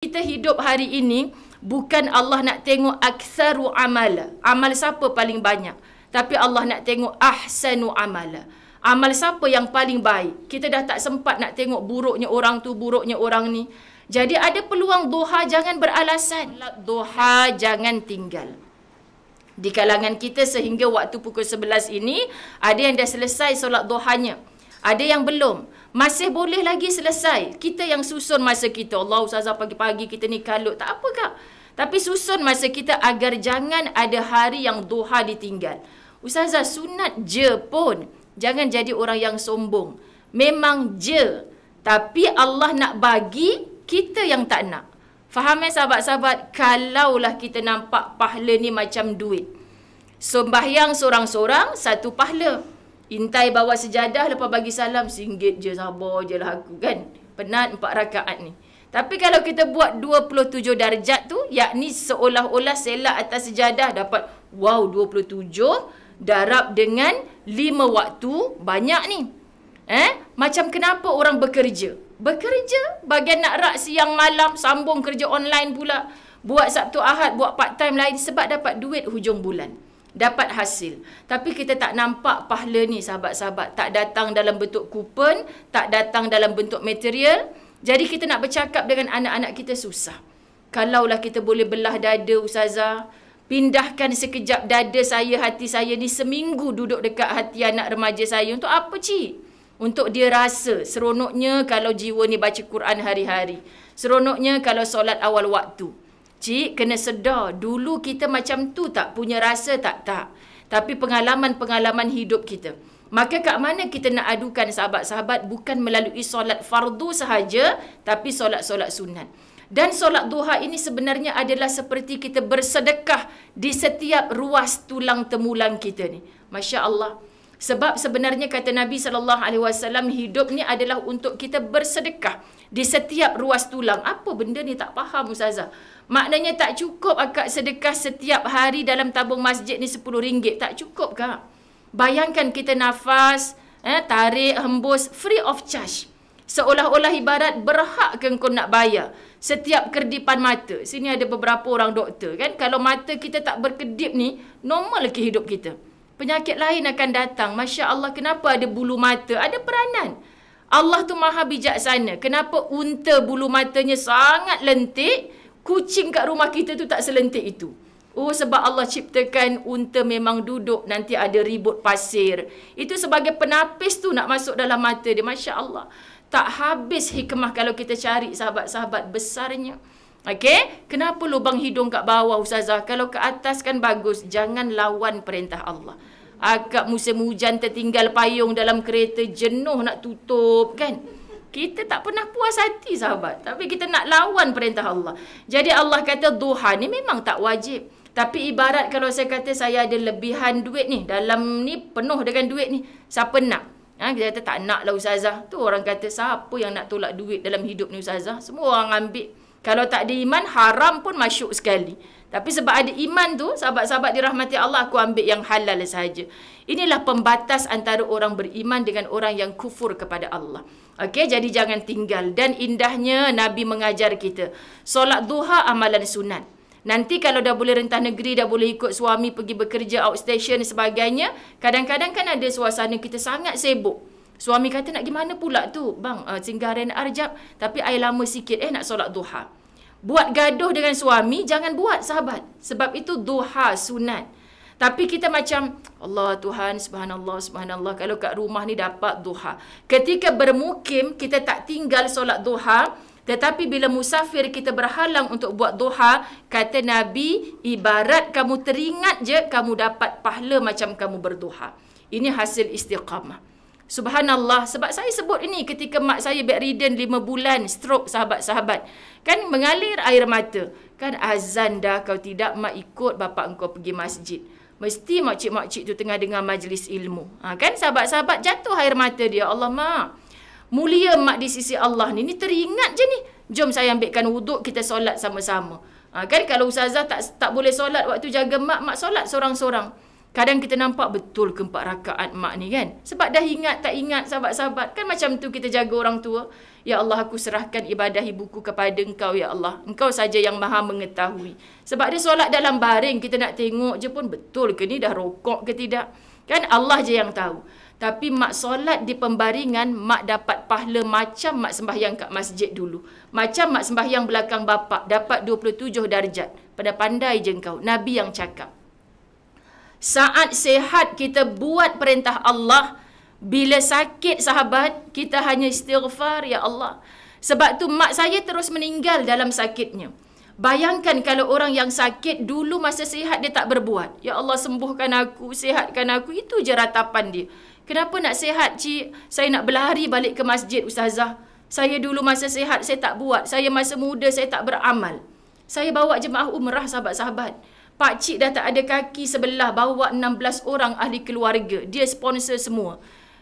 kita hidup hari ini bukan Allah nak tengok aktsaru amala. Amal siapa paling banyak? Tapi Allah nak tengok ahsanu amala. Amal siapa yang paling baik? Kita dah tak sempat nak tengok buruknya orang tu, buruknya orang ni. Jadi ada peluang duha jangan beralasan. Duha jangan tinggal. Di kalangan kita sehingga waktu pukul 11 ini, ada yang dah selesai solat duhanya. Ada yang belum. Masih boleh lagi selesai. Kita yang susun masa kita. Allah Ustazah pagi-pagi kita ni kalut. Tak apa kak. Tapi susun masa kita agar jangan ada hari yang duha ditinggal. Ustazah sunat je pun. Jangan jadi orang yang sombong. Memang je. Tapi Allah nak bagi, kita yang tak nak. Faham eh sahabat-sahabat? Kalaulah kita nampak pahala ni macam duit. Sembahyang seorang-seorang, satu pahala. Intai bawa sejadah, lepas bagi salam, singgit je, sabar je lah aku kan. Penat empat rakaat ni. Tapi kalau kita buat 27 darjat tu, yakni seolah-olah selak atas sejadah dapat, wow 27, darab dengan 5 waktu, banyak ni. Eh? Macam kenapa orang bekerja? Bekerja, bagian nak rak siang malam, sambung kerja online pula. Buat Sabtu Ahad, buat part time lain sebab dapat duit hujung bulan dapat hasil. Tapi kita tak nampak pahala ni sahabat-sahabat. Tak datang dalam bentuk kupon, tak datang dalam bentuk material. Jadi kita nak bercakap dengan anak-anak kita susah. Kalaulah kita boleh belah dada Ustazah, pindahkan sekejap dada saya, hati saya ni seminggu duduk dekat hati anak remaja saya. Untuk apa cik? Untuk dia rasa seronoknya kalau jiwa ni baca Quran hari-hari. Seronoknya kalau solat awal waktu. Cik, kena sedar. Dulu kita macam tu tak? Punya rasa tak? Tak. Tapi pengalaman-pengalaman hidup kita. Maka kat mana kita nak adukan sahabat-sahabat bukan melalui solat fardu sahaja, tapi solat-solat sunat. Dan solat duha ini sebenarnya adalah seperti kita bersedekah di setiap ruas tulang temulang kita ni. Masya Allah. Sebab sebenarnya kata Nabi SAW, hidup ni adalah untuk kita bersedekah di setiap ruas tulang. Apa benda ni tak faham Ustazah? Maknanya tak cukup akak sedekah setiap hari dalam tabung masjid ni RM10. Tak cukup kak. Bayangkan kita nafas, eh, tarik, hembus, free of charge. Seolah-olah ibarat berhak ke kau nak bayar. Setiap kerdipan mata. Sini ada beberapa orang doktor kan. Kalau mata kita tak berkedip ni, normal ke hidup kita. Penyakit lain akan datang. Masya Allah, kenapa ada bulu mata? Ada peranan. Allah tu maha bijaksana. Kenapa unta bulu matanya sangat lentik, kucing kat rumah kita tu tak selentik itu. Oh sebab Allah ciptakan unta memang duduk nanti ada ribut pasir. Itu sebagai penapis tu nak masuk dalam mata dia. Masya Allah. Tak habis hikmah kalau kita cari sahabat-sahabat besarnya. Okey, kenapa lubang hidung kat bawah ustazah? Kalau ke atas kan bagus, jangan lawan perintah Allah. Agak musim hujan tertinggal payung dalam kereta, jenuh nak tutup kan? Kita tak pernah puas hati sahabat. Tapi kita nak lawan perintah Allah. Jadi Allah kata duha ni memang tak wajib. Tapi ibarat kalau saya kata saya ada lebihan duit ni. Dalam ni penuh dengan duit ni. Siapa nak? Ha, kita kata tak nak lah Ustazah. Tu orang kata siapa yang nak tolak duit dalam hidup ni Ustazah. Semua orang ambil. Kalau tak ada iman, haram pun masuk sekali. Tapi sebab ada iman tu, sahabat-sahabat dirahmati Allah, aku ambil yang halal sahaja. Inilah pembatas antara orang beriman dengan orang yang kufur kepada Allah. Okey, jadi jangan tinggal. Dan indahnya Nabi mengajar kita. Solat duha amalan sunat. Nanti kalau dah boleh rentah negeri, dah boleh ikut suami pergi bekerja outstation dan sebagainya, kadang-kadang kan ada suasana kita sangat sibuk. Suami kata nak gimana pula tu? Bang, uh, singgah Rena Arjab. Tapi air lama sikit, eh nak solat duha. Buat gaduh dengan suami, jangan buat sahabat. Sebab itu duha sunat. Tapi kita macam, Allah Tuhan, subhanallah, subhanallah. Kalau kat rumah ni dapat duha. Ketika bermukim, kita tak tinggal solat duha. Tetapi bila musafir kita berhalang untuk buat duha, kata Nabi, ibarat kamu teringat je, kamu dapat pahala macam kamu berduha. Ini hasil istiqamah. Subhanallah. Sebab saya sebut ini ketika mak saya bedridden lima bulan stroke sahabat-sahabat. Kan mengalir air mata. Kan azan dah kau tidak mak ikut bapa engkau pergi masjid. Mesti makcik-makcik tu tengah dengar majlis ilmu. Ha, kan sahabat-sahabat jatuh air mata dia. Allah mak. Mulia mak di sisi Allah ni. Ni teringat je ni. Jom saya ambilkan wuduk kita solat sama-sama. Ha, kan kalau ustazah tak tak boleh solat waktu jaga mak, mak solat seorang-seorang. Kadang kita nampak betul ke empat rakaat mak ni kan. Sebab dah ingat tak ingat sahabat-sahabat. Kan macam tu kita jaga orang tua. Ya Allah aku serahkan ibadah ibuku kepada engkau ya Allah. Engkau saja yang maha mengetahui. Sebab dia solat dalam baring kita nak tengok je pun betul ke ni dah rokok ke tidak. Kan Allah je yang tahu. Tapi mak solat di pembaringan, mak dapat pahala macam mak sembahyang kat masjid dulu. Macam mak sembahyang belakang bapa dapat 27 darjat. Pada pandai je engkau. Nabi yang cakap. Saat sehat kita buat perintah Allah, bila sakit sahabat, kita hanya istighfar, Ya Allah. Sebab tu mak saya terus meninggal dalam sakitnya. Bayangkan kalau orang yang sakit dulu masa sihat dia tak berbuat. Ya Allah sembuhkan aku, sihatkan aku. Itu je ratapan dia. Kenapa nak sihat cik? Saya nak berlari balik ke masjid ustazah. Saya dulu masa sihat saya tak buat. Saya masa muda saya tak beramal. Saya bawa jemaah umrah sahabat-sahabat. Pak cik dah tak ada kaki sebelah bawa 16 orang ahli keluarga. Dia sponsor semua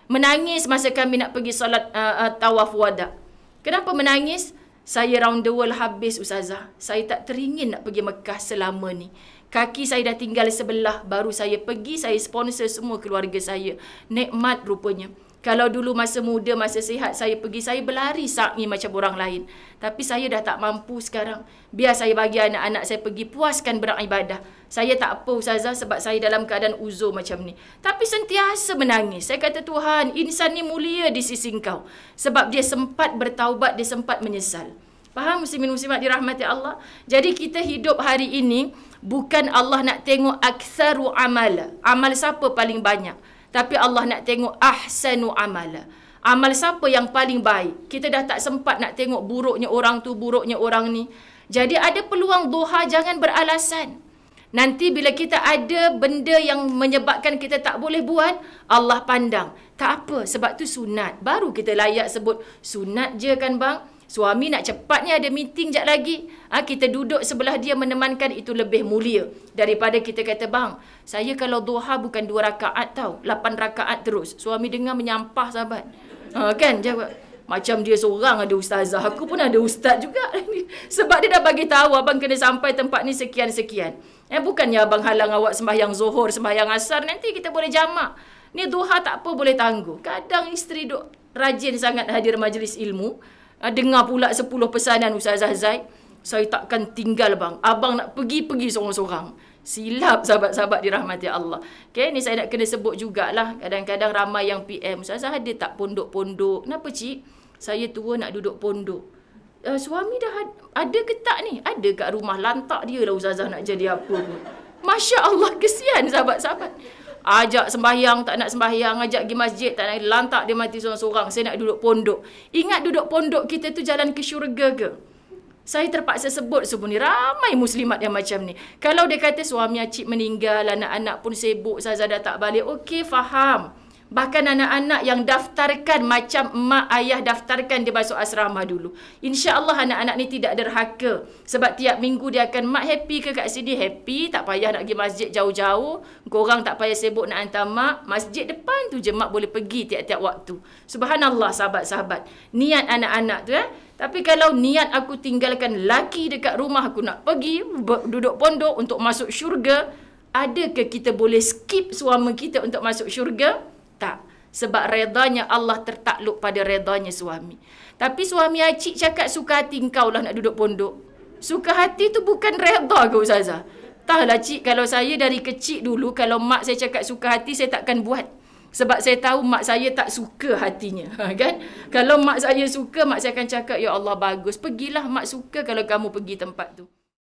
menangis masa kami nak pergi solat uh, uh, tawaf wada. Kenapa menangis? Saya round the world habis Ustazah. Saya tak teringin nak pergi Mekah selama ni. Kaki saya dah tinggal sebelah. Baru saya pergi, saya sponsor semua keluarga saya. Nikmat rupanya. Kalau dulu masa muda, masa sihat, saya pergi, saya berlari sa'i macam orang lain. Tapi saya dah tak mampu sekarang. Biar saya bagi anak-anak saya pergi puaskan beribadah. Saya tak apa Ustazah sebab saya dalam keadaan uzur macam ni. Tapi sentiasa menangis. Saya kata Tuhan, insan ni mulia di sisi engkau. Sebab dia sempat bertaubat, dia sempat menyesal. Faham muslimin muslimat dirahmati Allah? Jadi kita hidup hari ini, bukan Allah nak tengok aksaru amala. Amal siapa paling banyak? Tapi Allah nak tengok ahsanu amala. Amal siapa yang paling baik? Kita dah tak sempat nak tengok buruknya orang tu, buruknya orang ni. Jadi ada peluang duha jangan beralasan. Nanti bila kita ada benda yang menyebabkan kita tak boleh buat, Allah pandang. Tak apa, sebab tu sunat. Baru kita layak sebut sunat je kan bang? Suami nak cepatnya ada meeting jap lagi. Ha, kita duduk sebelah dia menemankan itu lebih mulia. Daripada kita kata, bang, saya kalau duha bukan dua rakaat tau. Lapan rakaat terus. Suami dengar menyampah sahabat. Ha, kan? Jawab. Macam dia seorang ada ustazah. Aku pun ada ustaz juga. Sebab dia dah bagi tahu abang kena sampai tempat ni sekian-sekian. Eh, bukannya abang halang awak sembahyang zuhur, sembahyang asar. Nanti kita boleh jamak. Ni duha tak apa boleh tangguh. Kadang isteri duk rajin sangat hadir majlis ilmu. Uh, dengar pula 10 pesanan Ustazah Zaid. Saya takkan tinggal bang. Abang nak pergi-pergi seorang-seorang. Silap sahabat-sahabat dirahmati Allah. Okay, ni saya nak kena sebut jugalah. Kadang-kadang ramai yang PM. Ustazah ada tak pondok-pondok? Kenapa cik? Saya tua nak duduk pondok. Uh, suami dah ada ke tak ni? Ada kat rumah. Lantak dia lah Ustazah nak jadi apa. Masya Allah, kesian sahabat-sahabat. Ajak sembahyang, tak nak sembahyang. Ajak pergi masjid, tak nak lantak dia mati seorang-seorang. Saya nak duduk pondok. Ingat duduk pondok kita tu jalan ke syurga ke? Saya terpaksa sebut sebut ni. Ramai muslimat yang macam ni. Kalau dia kata suami acik meninggal, anak-anak pun sibuk, Zazah dah tak balik. Okey, faham. Bahkan anak-anak yang daftarkan macam mak ayah daftarkan dia masuk asrama dulu. Insya Allah anak-anak ni tidak derhaka. Sebab tiap minggu dia akan mak happy ke kat sini? Happy. Tak payah nak pergi masjid jauh-jauh. Korang tak payah sibuk nak hantar mak. Masjid depan tu je mak boleh pergi tiap-tiap waktu. Subhanallah sahabat-sahabat. Niat anak-anak tu eh. Tapi kalau niat aku tinggalkan laki dekat rumah aku nak pergi duduk pondok untuk masuk syurga. Adakah kita boleh skip suami kita untuk masuk syurga? Tak. Sebab redanya Allah tertakluk pada redanya suami. Tapi suami acik cakap suka hati engkau lah nak duduk pondok. Suka hati tu bukan reda ke Ustazah? Taklah cik, kalau saya dari kecil dulu, kalau mak saya cakap suka hati, saya takkan buat. Sebab saya tahu mak saya tak suka hatinya. Ha, kan? Kalau mak saya suka, mak saya akan cakap, Ya Allah bagus. Pergilah mak suka kalau kamu pergi tempat tu.